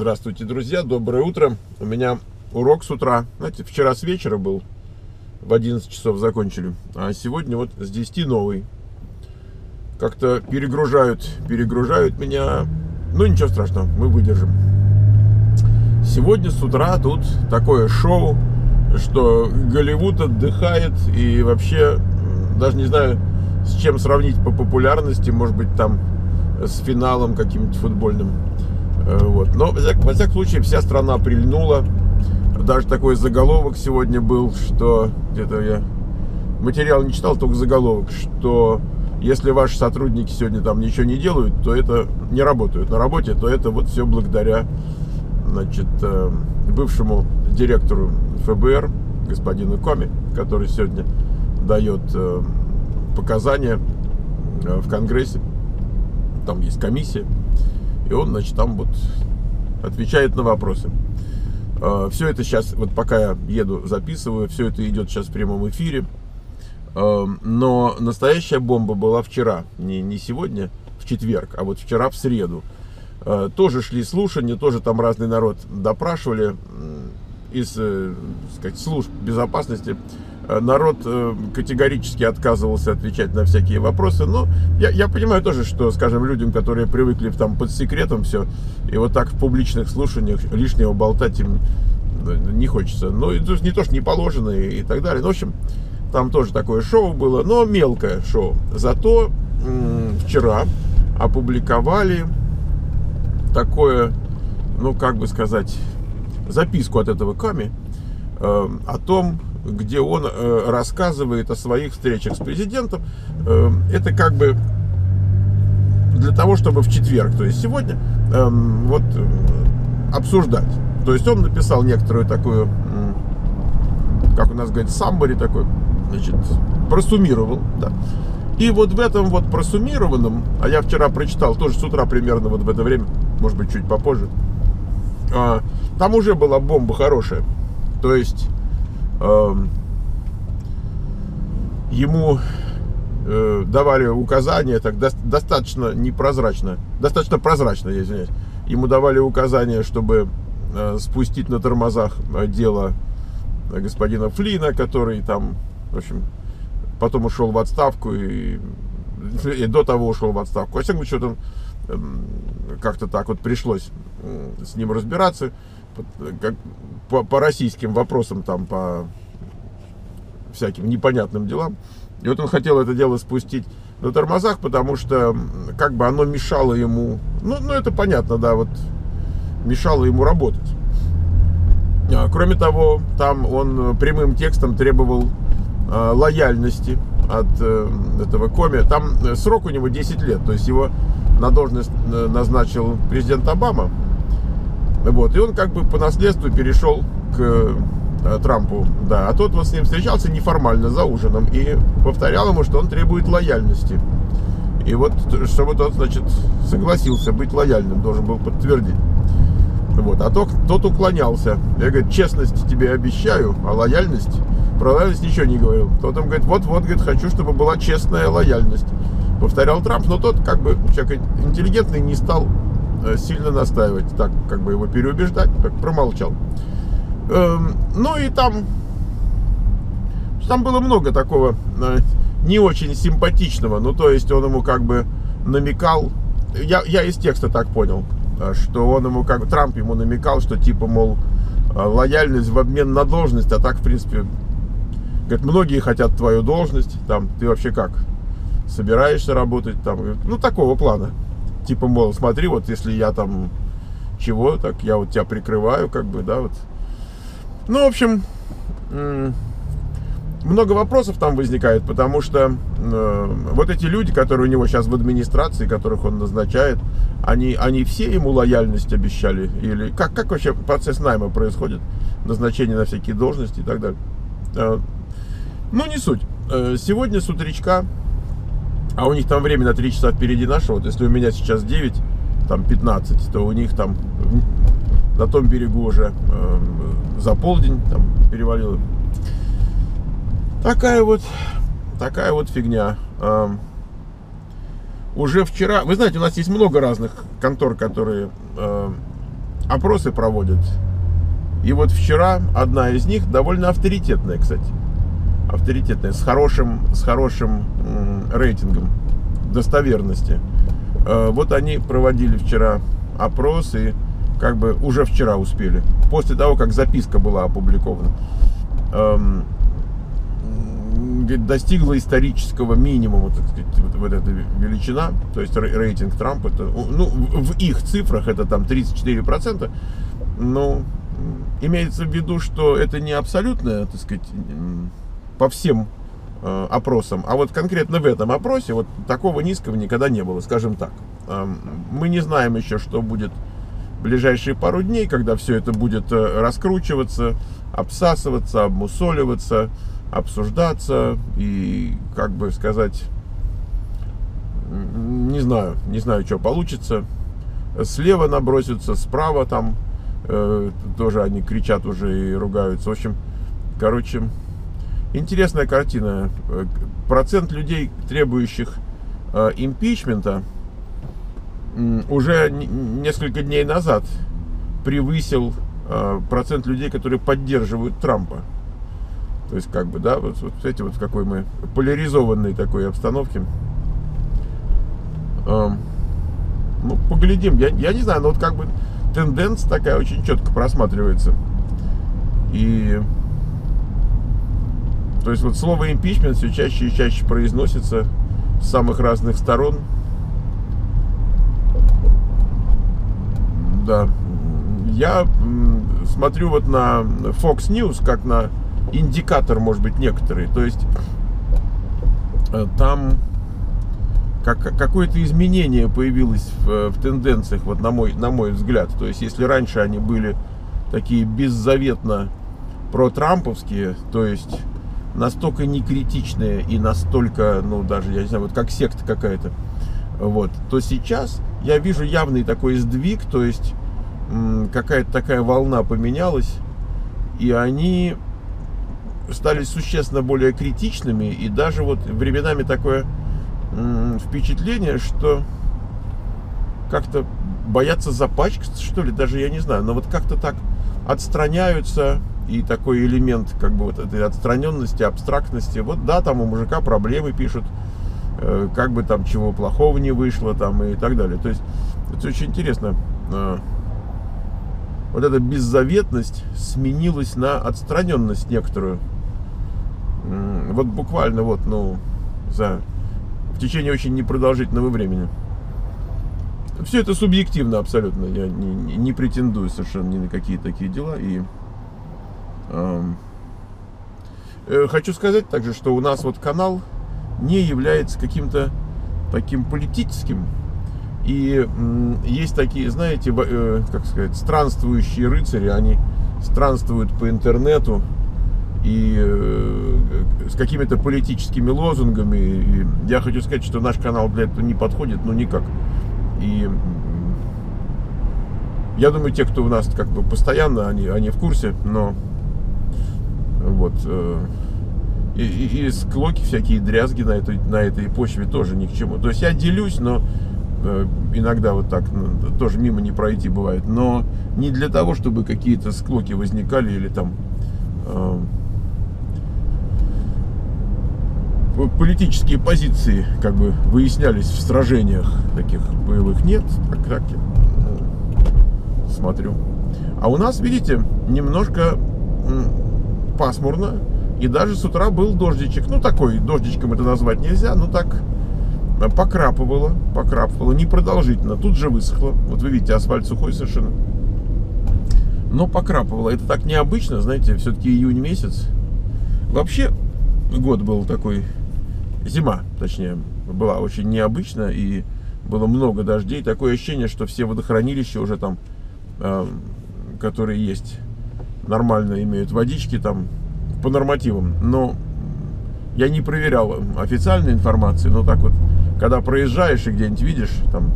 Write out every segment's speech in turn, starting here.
Здравствуйте, друзья, доброе утро. У меня урок с утра. Знаете, вчера с вечера был, в 11 часов закончили. А сегодня вот с 10 новый. Как-то перегружают, перегружают меня. Ну, ничего страшного, мы выдержим. Сегодня с утра тут такое шоу, что Голливуд отдыхает и вообще, даже не знаю, с чем сравнить по популярности, может быть, там с финалом каким-нибудь футбольным. Э, вот. Но, во всяком случае, вся страна прильнула. Даже такой заголовок сегодня был, что где-то я материал не читал, только заголовок, что если ваши сотрудники сегодня там ничего не делают, то это не работают на работе, то это вот все благодаря значит, э, бывшему директору ФБР, господину Коми, который сегодня дает э, показания в Конгрессе. Там есть комиссия. И он, значит, там вот отвечает на вопросы. А, все это сейчас, вот пока я еду, записываю, все это идет сейчас в прямом эфире. А, но настоящая бомба была вчера, не, не сегодня, в четверг, а вот вчера в среду. А, тоже шли слушания, тоже там разный народ допрашивали из э, сказать, служб безопасности народ э, категорически отказывался отвечать на всякие вопросы. Но я, я понимаю тоже, что, скажем, людям, которые привыкли там под секретом все, и вот так в публичных слушаниях лишнего болтать им э, не хочется. Ну, не то, что не положено и, и так далее. Ну, в общем, там тоже такое шоу было, но мелкое шоу. Зато вчера опубликовали такое, ну, как бы сказать, записку от этого Ками э, о том, где он э, рассказывает о своих встречах с президентом. Э, это как бы для того, чтобы в четверг, то есть сегодня, вот обсуждать. То есть он написал некоторую такую, как у нас говорит, самбори такой, значит, просуммировал, да. И вот в этом вот просуммированном, а я вчера прочитал, тоже с утра примерно вот в это время, может быть, чуть попозже, там уже была бомба хорошая. То есть Эм, ему э, давали указания, так достаточно непрозрачно, достаточно прозрачно, я извиняюсь, ему давали указания, чтобы э, спустить на тормозах дело господина Флина, который там, в общем, потом ушел в отставку и, и до того ушел в отставку. Во всяком случае, эм, как-то так вот пришлось с ним разбираться как, по, по российским вопросам, там, по всяким непонятным делам. И вот он хотел это дело спустить на тормозах, потому что как бы оно мешало ему, ну, ну это понятно, да, вот мешало ему работать. А, кроме того, там он прямым текстом требовал а, лояльности от э, этого коми. Там срок у него 10 лет, то есть его на должность э, назначил президент Обама. Вот, и он как бы по наследству перешел к э, Трампу, да, а тот вот с ним встречался неформально за ужином и повторял ему, что он требует лояльности. И вот, чтобы тот, значит, согласился быть лояльным, должен был подтвердить. Вот, а тот, тот уклонялся. Я, говорю, честность тебе обещаю, а лояльность, про лояльность ничего не говорил. Тот им говорит, вот-вот, говорит, хочу, чтобы была честная лояльность. Повторял Трамп, но тот, как бы, человек интеллигентный, не стал сильно настаивать, так как бы его переубеждать, так промолчал. Эм, ну и там, там было много такого э, не очень симпатичного, ну то есть он ему как бы намекал, я, я из текста так понял, э, что он ему как Трамп ему намекал, что типа, мол, лояльность в обмен на должность, а так, в принципе, говорит, многие хотят твою должность, там, ты вообще как, собираешься работать, там, ну, такого плана типа, мол, смотри, вот если я там чего, так я вот тебя прикрываю, как бы, да, вот. Ну, в общем, много вопросов там возникает, потому что э, вот эти люди, которые у него сейчас в администрации, которых он назначает, они, они все ему лояльность обещали? Или как, как вообще процесс найма происходит? Назначение на всякие должности и так далее. Э, ну, не суть. Э, сегодня с утречка а у них там время на 3 часа впереди нашего. Вот если у меня сейчас 9, там 15, то у них там на том берегу уже э, за полдень там перевалило. Такая вот, такая вот фигня. Э, уже вчера, вы знаете, у нас есть много разных контор, которые э, опросы проводят. И вот вчера одна из них довольно авторитетная, кстати. Авторитетная, с хорошим, с хорошим рейтингом достоверности. Э, вот они проводили вчера опрос и как бы уже вчера успели, после того, как записка была опубликована. Эм, достигла исторического минимума, так сказать, вот, вот эта величина, то есть рейтинг Трампа, это, ну, в их цифрах это там 34%, но имеется в виду, что это не абсолютное, так сказать, по всем опросам, а вот конкретно в этом опросе вот такого низкого никогда не было, скажем так. Э, мы не знаем еще, что будет в ближайшие пару дней, когда все это будет э, раскручиваться, обсасываться, обмусоливаться, обсуждаться и, как бы сказать, не знаю, не знаю, что получится. Слева набросятся, справа там э, тоже они кричат уже и ругаются. В общем, короче, интересная картина. Процент людей, требующих э, импичмента, э, уже несколько дней назад превысил э, процент людей, которые поддерживают Трампа. То есть, как бы, да, вот, вот эти вот какой мы поляризованной такой обстановке. Эм, ну, поглядим. Я, я не знаю, но вот как бы тенденция такая очень четко просматривается. И то есть вот слово импичмент все чаще и чаще произносится с самых разных сторон. Да. Я смотрю вот на Fox News как на индикатор, может быть, некоторый. То есть э, там как, какое-то изменение появилось в, в тенденциях, вот на мой, на мой взгляд. То есть, если раньше они были такие беззаветно про-трамповские, то есть настолько некритичные и настолько, ну, даже, я не знаю, вот как секта какая-то, вот, то сейчас я вижу явный такой сдвиг, то есть какая-то такая волна поменялась, и они стали существенно более критичными, и даже вот временами такое впечатление, что как-то боятся запачкаться, что ли, даже я не знаю, но вот как-то так отстраняются, и такой элемент как бы вот этой отстраненности, абстрактности. Вот да, там у мужика проблемы пишут, э, как бы там чего плохого не вышло там и так далее. То есть это очень интересно. Э, вот эта беззаветность сменилась на отстраненность некоторую. Вот буквально вот, ну, за в течение очень непродолжительного времени. Все это субъективно абсолютно. Я не, не претендую совершенно ни на какие такие дела. И э, хочу сказать также, что у нас вот канал не является каким-то таким политическим. И э, есть такие, знаете, э, как сказать, странствующие рыцари, они странствуют по интернету, и э, с какими-то политическими лозунгами. И я хочу сказать, что наш канал для этого не подходит, ну никак. И я думаю, те, кто у нас как бы постоянно, они, они в курсе, но вот э, и, и, и склоки всякие дрязги на этой, на этой почве тоже ни к чему. То есть я делюсь, но э, иногда вот так тоже мимо не пройти бывает, но не для того, чтобы какие-то склоки возникали или там политические позиции как бы выяснялись в сражениях таких боевых нет. Так, так ну, смотрю. А у нас, видите, немножко пасмурно. И даже с утра был дождичек. Ну, такой, дождичком это назвать нельзя, но так э, покрапывало, покрапывало, непродолжительно. Тут же высохло. Вот вы видите, асфальт сухой совершенно. Но покрапывало. Это так необычно, знаете, все-таки июнь месяц. Вообще, год был такой зима, точнее, была очень необычна и было много дождей. Такое ощущение, что все водохранилища уже там, э, которые есть, нормально имеют водички там по нормативам. Но я не проверял официальной информации, но так вот, когда проезжаешь и где-нибудь видишь там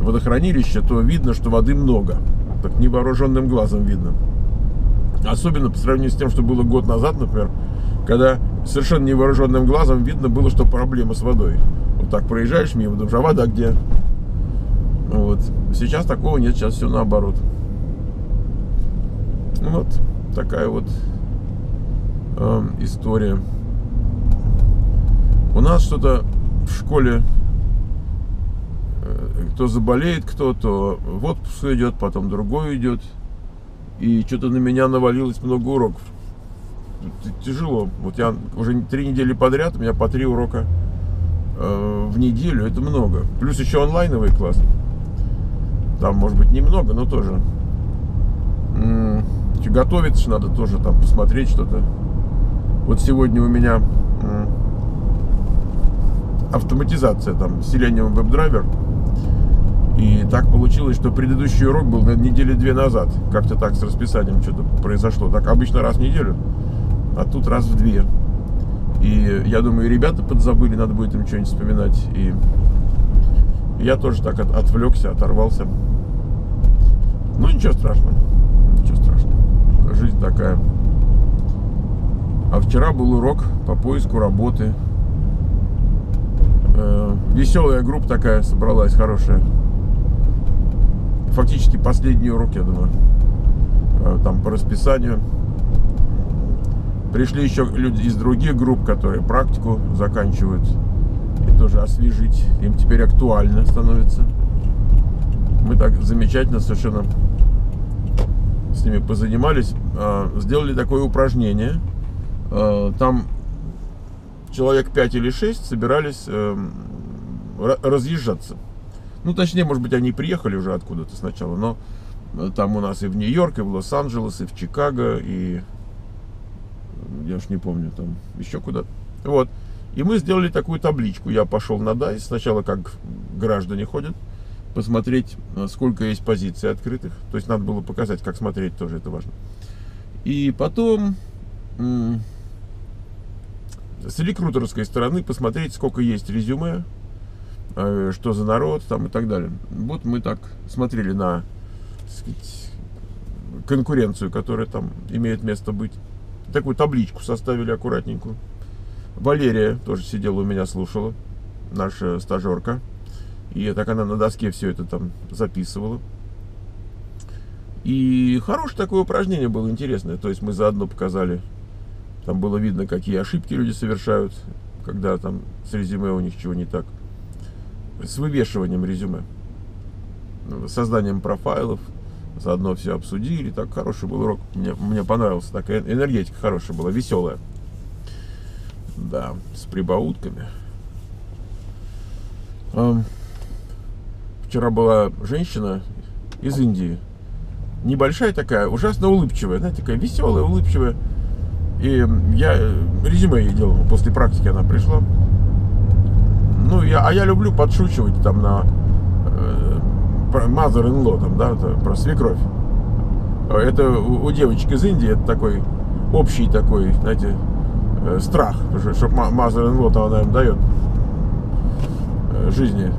водохранилище, то видно, что воды много. Так невооруженным глазом видно. Особенно по сравнению с тем, что было год назад, например, когда совершенно невооруженным глазом видно было, что проблема с водой. Вот так проезжаешь мимо, думаешь, а вода где? Вот. Сейчас такого нет, сейчас все наоборот. Ну вот такая вот э, история. У нас что-то в школе э, кто заболеет, кто, то в отпуск идет, потом другой идет. И что-то на меня навалилось много уроков. Тяжело. Вот я уже три недели подряд, у меня по три урока э, в неделю, это много. Плюс еще онлайновый класс. Там, может быть, немного, но тоже. М -м, готовиться надо тоже, там, посмотреть что-то. Вот сегодня у меня автоматизация, там, Selenium WebDriver. И так получилось, что предыдущий урок был на недели две назад. Как-то так с расписанием что-то произошло. Так обычно раз в неделю, а тут раз в две. И я думаю, ребята подзабыли, надо будет им что-нибудь вспоминать. И я тоже так от, отвлекся, оторвался. Ну, ничего страшного. Ничего страшного. Жизнь такая. А вчера был урок по поиску работы. Э, веселая группа такая собралась, хорошая. Фактически последний урок, я думаю. Э, там по расписанию. Пришли еще люди из других групп, которые практику заканчивают. И тоже освежить. Им теперь актуально становится. Мы так замечательно совершенно с ними позанимались. Э, сделали такое упражнение. Э, там человек 5 или 6 собирались разъезжаться. Ну, точнее, может быть, они приехали уже откуда-то сначала, но там у нас и в Нью-Йорк, и в Лос-Анджелес, и в Чикаго, и я уж не помню, там еще куда. Вот. И мы сделали такую табличку. Я пошел на DICE, сначала как граждане ходят, посмотреть, э, сколько есть позиций открытых. То есть надо было показать, как смотреть, тоже это важно. И потом с рекрутерской стороны посмотреть, сколько есть резюме, э, что за народ там и так далее. Вот мы так смотрели на сказать, конкуренцию, которая там имеет место быть такую табличку составили аккуратненькую. Валерия тоже сидела у меня, слушала, наша стажерка. И так она на доске все это там записывала. И хорошее такое упражнение было интересное. То есть мы заодно показали, там было видно, какие ошибки люди совершают, когда там с резюме у них чего не так. С вывешиванием резюме, созданием профайлов, Заодно все обсудили. Так хороший был урок. Мне, мне понравился. Такая энергетика хорошая была, веселая. Да, с прибаутками. Вчера была женщина из Индии. Небольшая такая, ужасно улыбчивая, знаете, такая веселая, улыбчивая. И я резюме ей делал, после практики она пришла. Ну, я, а я люблю подшучивать там на про mother-in-law, там, да, про свекровь. Это у, девочек из Индии это такой общий такой, знаете, э, страх, чтобы mother-in-law то она им дает э, жизни,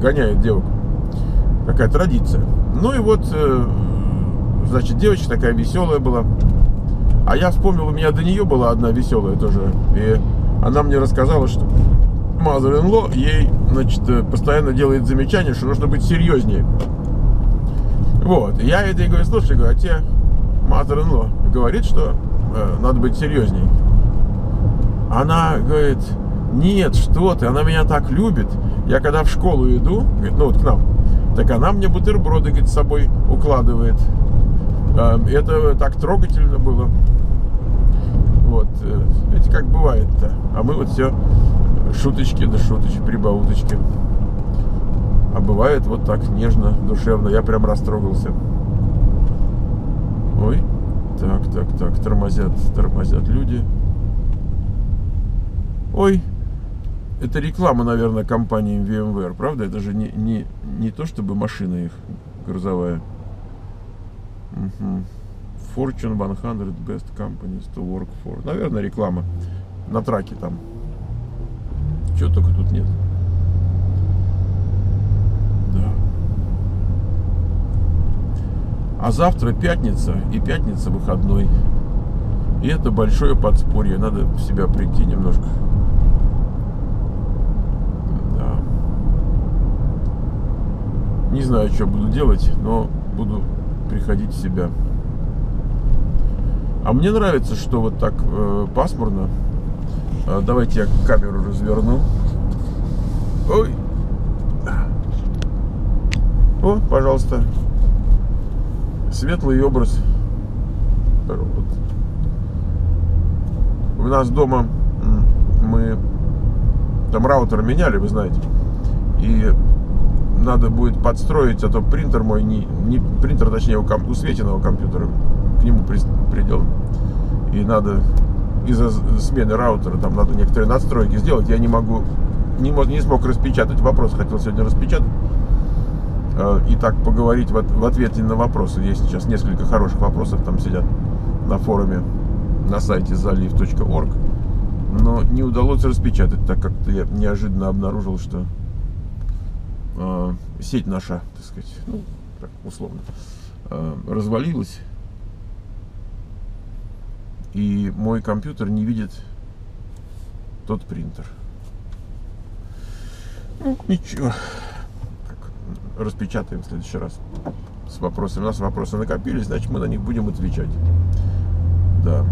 гоняет девок. Такая традиция. Ну и вот, э, значит, девочка такая веселая была. А я вспомнил, у меня до нее была одна веселая тоже. И она мне рассказала, что mother-in-law ей, значит, э, постоянно делает замечание, что нужно быть серьезнее. Вот, я это и говорю, слушай, говорю, а тебе mother-in-law говорит, что э, надо быть серьезнее. Она говорит, нет, что ты, она меня так любит. Я когда в школу иду, говорит, ну вот к нам, так она мне бутерброды, говорит, с собой укладывает. Э, это так трогательно было. Вот, это как бывает-то. А мы вот все шуточки да шуточки, прибауточки. А бывает вот так нежно, душевно. Я прям растрогался. Ой, так, так, так, тормозят, тормозят люди. Ой, это реклама, наверное, компании VMware, правда? Это же не, не, не то, чтобы машина их грузовая. Угу. Fortune 100 Best Companies to Work For. Наверное, реклама на траке там. Чего только тут нет. Да. А завтра пятница, и пятница выходной. И это большое подспорье. Надо в себя прийти немножко. Да. Не знаю, что буду делать, но буду приходить в себя. А мне нравится, что вот так э, пасмурно. А, давайте я камеру разверну. Ой. О, пожалуйста. Светлый образ. У нас дома мы там раутер меняли, вы знаете. И надо будет подстроить, а то принтер мой, не, не принтер, точнее, у, ком, у Светиного компьютера, к нему при, придел. И надо из-за смены раутера, там надо некоторые настройки сделать. Я не могу, не, не смог распечатать вопрос, хотел сегодня распечатать. А, и так поговорить в ответе на вопросы. Есть сейчас несколько хороших вопросов, там сидят на форуме на сайте залив.орг. Но не удалось распечатать, так как я неожиданно обнаружил, что э, сеть наша, так сказать, ну, так, условно, э, развалилась. И мой компьютер не видит тот принтер. Ну, ничего. Распечатаем в следующий раз с вопросами. У нас вопросы накопились, значит мы на них будем отвечать. Да.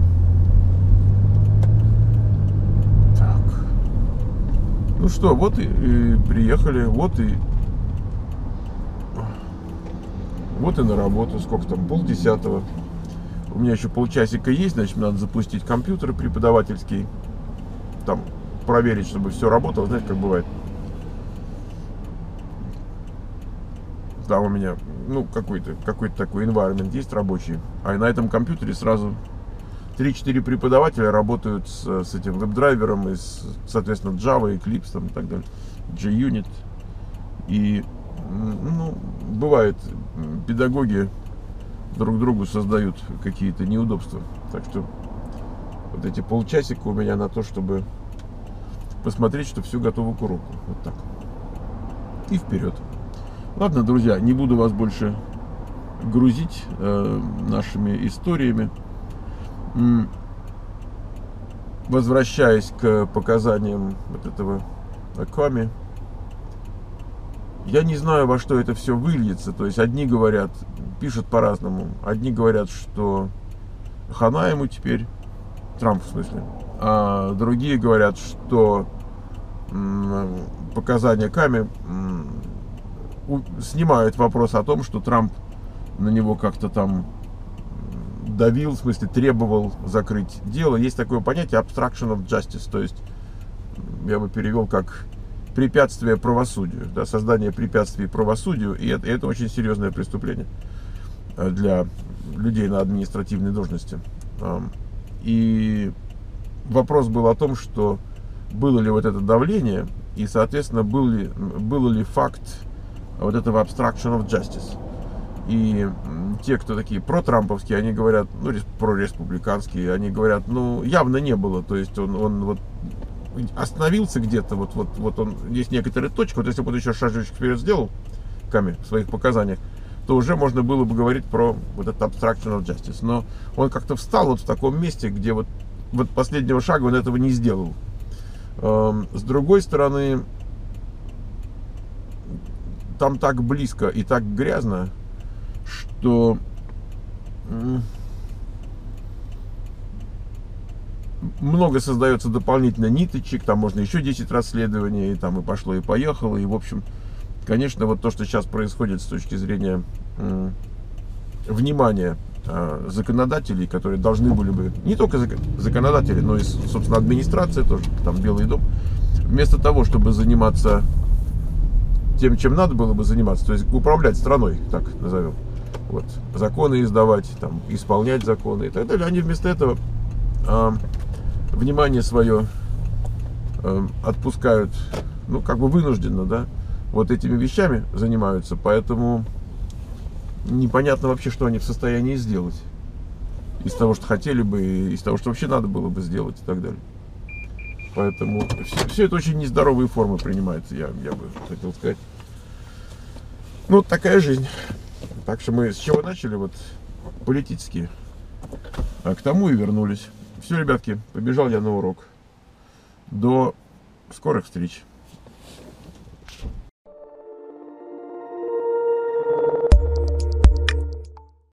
Так. Ну что, вот и, и приехали, вот и вот и на работу. Сколько там? Пол десятого. У меня еще полчасика есть, значит, надо запустить компьютер преподавательский. Там проверить, чтобы все работало. Знаете, как бывает. Там у меня, ну, какой-то какой такой environment есть рабочий. А на этом компьютере сразу 3-4 преподавателя работают с, с этим веб-драйвером, и с, соответственно, Java, Eclipse там, и так далее, JUnit. И, ну, бывает, педагоги друг другу создают какие-то неудобства. Так что вот эти полчасика у меня на то, чтобы посмотреть, что все готово к уроку. Вот так. И вперед. Ладно, друзья, не буду вас больше грузить э, нашими историями. Возвращаясь к показаниям вот этого Аками, я не знаю, во что это все выльется. То есть одни говорят, пишут по-разному. Одни говорят, что хана ему теперь, Трамп в смысле. А другие говорят, что показания Ками снимают вопрос о том, что Трамп на него как-то там давил, в смысле требовал закрыть дело. Есть такое понятие obstruction of justice, то есть я бы перевел как препятствие правосудию, да, создание препятствий правосудию, и это, это очень серьезное преступление для людей на административной должности. И вопрос был о том, что было ли вот это давление, и, соответственно, был ли, был ли факт вот этого obstruction of justice. И те, кто такие протрамповские, они говорят, ну, прореспубликанские, они говорят, ну, явно не было. То есть он, он вот остановился где-то, вот, вот, вот он, есть некоторые точки, вот если бы он еще шажочек вперед сделал, Ками, в своих показаниях, то уже можно было бы говорить про вот этот obstruction of justice. Но он как-то встал вот в таком месте, где вот, вот последнего шага он этого не сделал. Эм, с другой стороны, там так близко и так грязно, что много создается дополнительно ниточек, там можно еще 10 расследований, и там и пошло, и поехало, и в общем, конечно, вот то, что сейчас происходит с точки зрения внимания э, законодателей, которые должны были бы, не только законодатели, но и, собственно, администрация тоже, там Белый дом, вместо того, чтобы заниматься тем, чем надо было бы заниматься, то есть управлять страной, так назовем, вот, законы издавать, там, исполнять законы и так далее, они вместо этого э, внимание свое э, отпускают, ну, как бы вынужденно, да, вот этими вещами занимаются, поэтому непонятно вообще, что они в состоянии сделать из того, что хотели бы, из того, что вообще надо было бы сделать и так далее. Поэтому все, все это очень нездоровые формы принимается, я, я бы хотел сказать. Ну, такая жизнь. Так что мы с чего начали, вот политически, а к тому и вернулись. Все, ребятки, побежал я на урок. До скорых встреч.